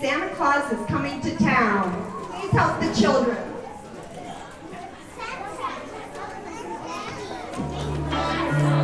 Santa Claus is coming to town. Please help the children. Santa, Santa,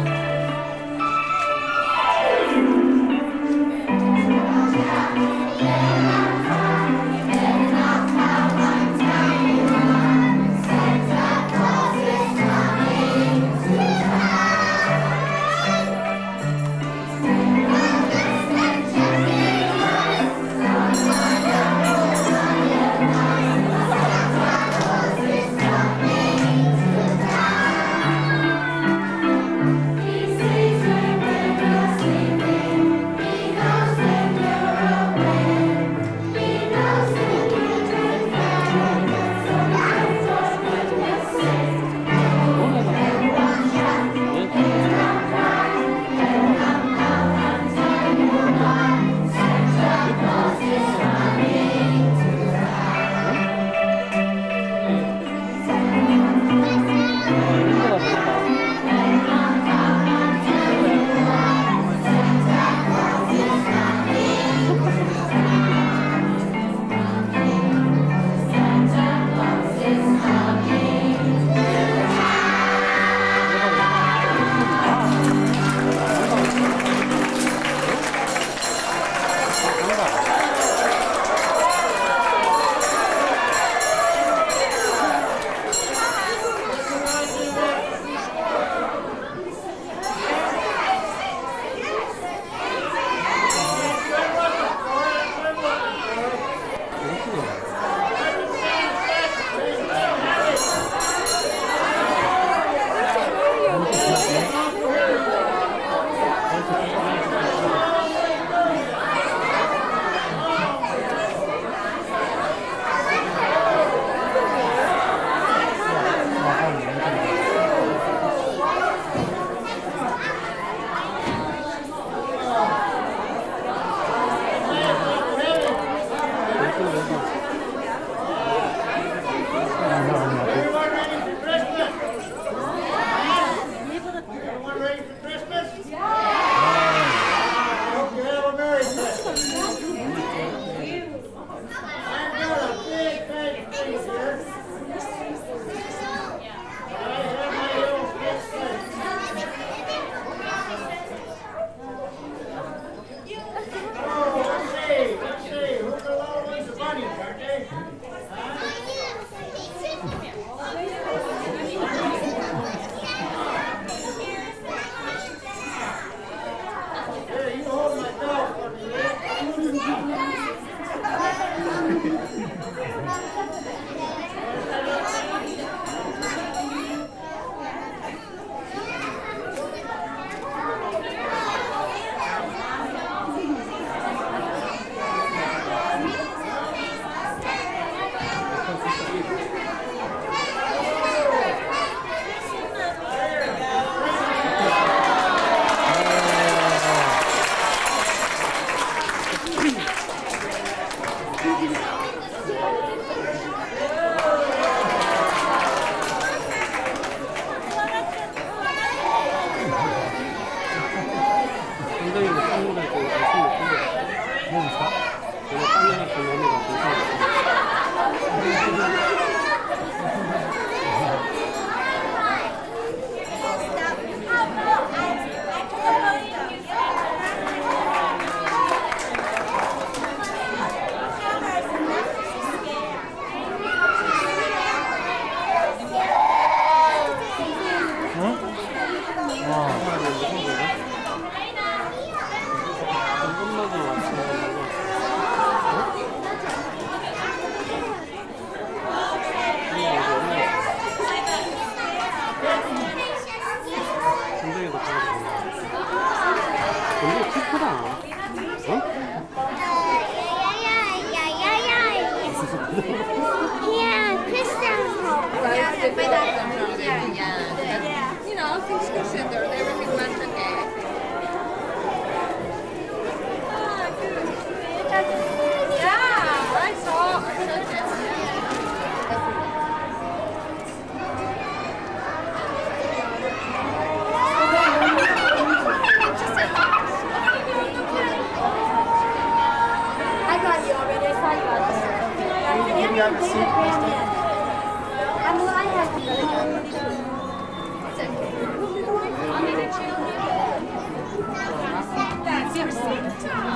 Seat.